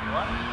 What?